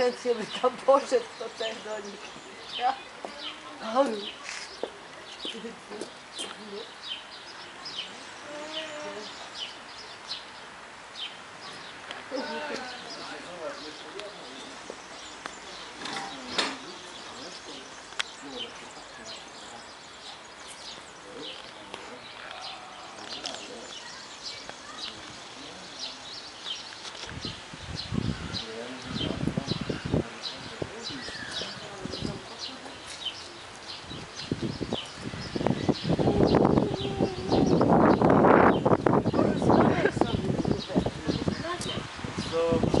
chętnie by tam poszedł, to też do nich. Ja. Сонце вийшло, сонце.